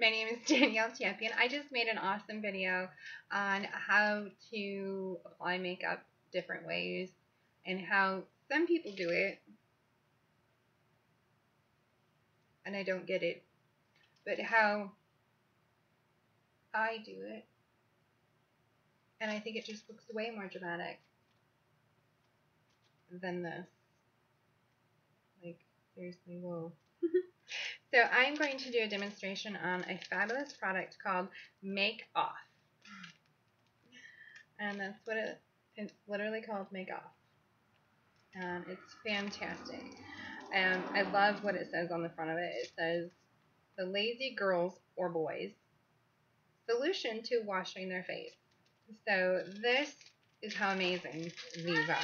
My name is Danielle Champion. I just made an awesome video on how to apply makeup different ways and how some people do it and I don't get it, but how I do it and I think it just looks way more dramatic than this. Like, seriously, whoa. so I'm going to do a demonstration on a fabulous product called Make Off. And that's what it, it's literally called Make Off. And it's fantastic. And I love what it says on the front of it. It says, the lazy girls or boys solution to washing their face. So this is how amazing these are.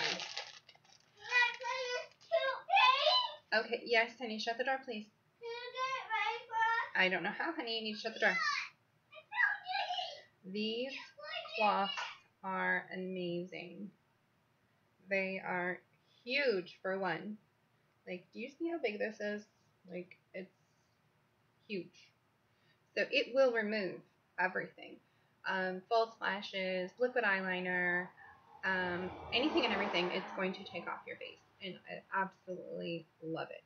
Okay, yes, honey, shut the door, please. I don't know how, honey. You need to shut the door. These cloths are amazing. They are huge for one. Like, do you see how big this is? Like, it's huge. So it will remove everything. Um, false lashes, liquid eyeliner, um, anything and everything, it's going to take off your face and I absolutely love it.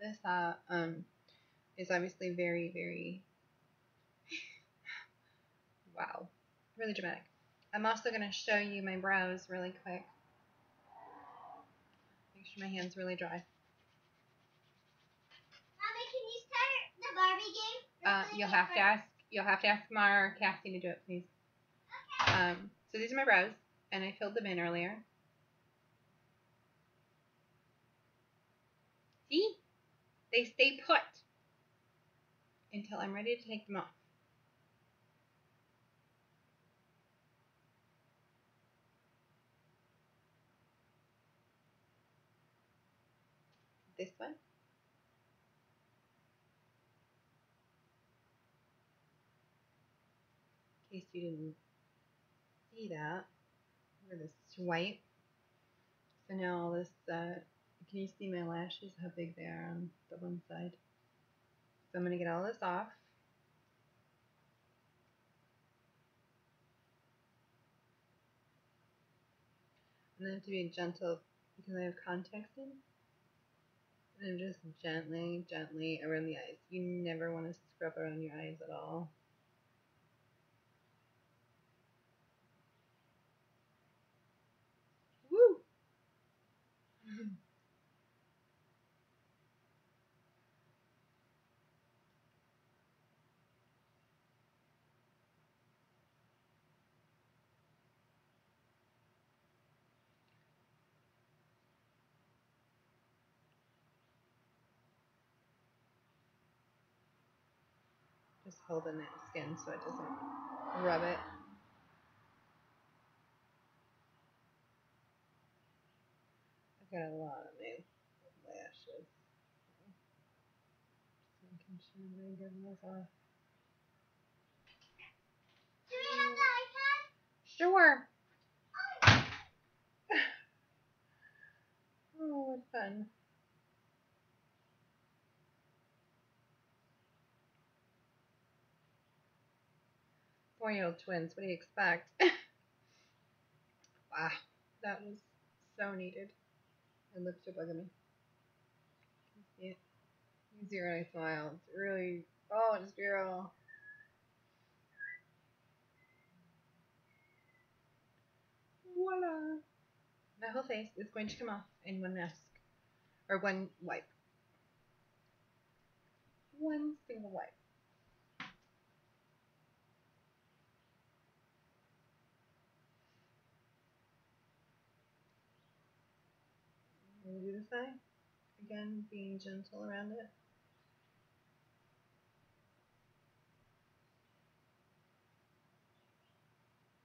This uh, um, is obviously very, very, wow, really dramatic. I'm also going to show you my brows really quick. Make sure my hand's really dry. Mommy, can you start the Barbie game? Uh, you'll have to ask, you'll have to ask Mara or Cassie to do it, please. Okay. Um, so these are my brows, and I filled them in earlier. See? They stay put until I'm ready to take them off. This one. In case you didn't see that, where this white. So now all this uh, can you see my lashes, how big they are on the one side? So I'm going to get all this off. And then have to be gentle because I have contacts in. And just gently, gently around the eyes. You never want to scrub around your eyes at all. Just holding that skin so it doesn't rub it. I've got a lot of new lashes. Just making sure I'm getting those off. Do we have the iPad? Sure. Oh, what fun. Four-year-old twins. What do you expect? wow, that was so needed. My lips are bugging me. It? Zero eye smile. It's really. Oh, it's zero. Voila! My whole face is going to come off in one mask. Or one wipe. One single wipe. And side. Again, being gentle around it.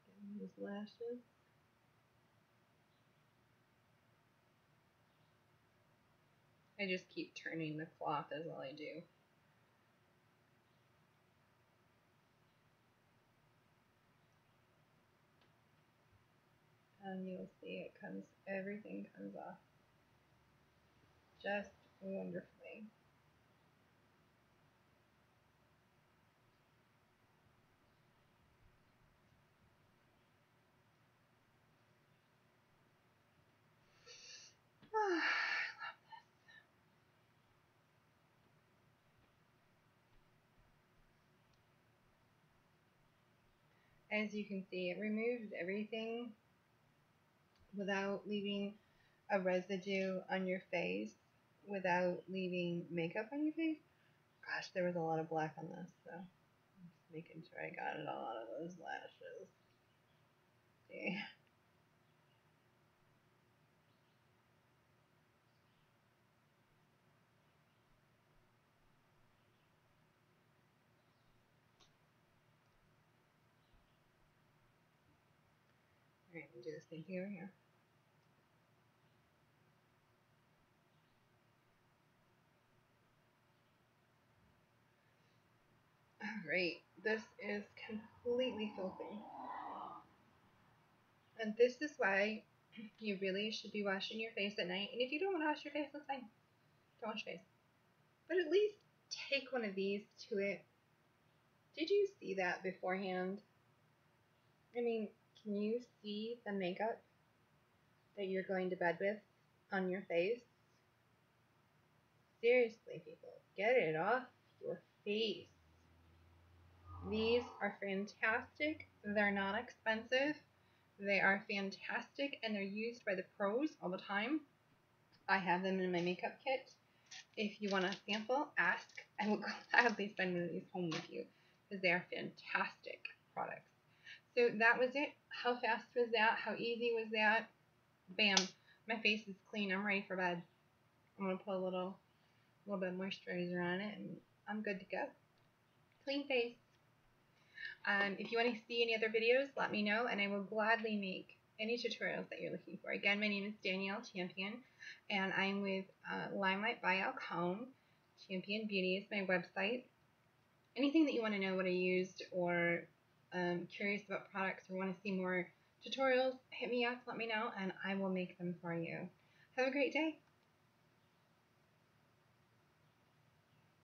Getting these lashes. I just keep turning the cloth is all I do. And you'll see it comes, everything comes off just wonderfully. as you can see, it removes everything without leaving a residue on your face without leaving makeup on your face. Gosh, there was a lot of black on this, so I'm just making sure I got it all out of those lashes. See? Alright, do same thing over here. Alright, this is completely filthy. And this is why you really should be washing your face at night. And if you don't want to wash your face, that's fine. Don't wash your face. But at least take one of these to it. Did you see that beforehand? I mean, can you see the makeup that you're going to bed with on your face? Seriously, people, get it off your face. These are fantastic. They're not expensive. They are fantastic and they're used by the pros all the time. I have them in my makeup kit. If you want a sample, ask. I will gladly send one of these home with you because they are fantastic products. So that was it. How fast was that? How easy was that? Bam. My face is clean. I'm ready for bed. I'm going to put a little, little bit of moisturizer on it and I'm good to go. Clean face. Um, if you want to see any other videos, let me know and I will gladly make any tutorials that you're looking for. Again, my name is Danielle Champion and I'm with uh, Limelight by Alcone. Champion Beauty is my website. Anything that you want to know what I used or um, curious about products or want to see more tutorials, hit me up, let me know, and I will make them for you. Have a great day.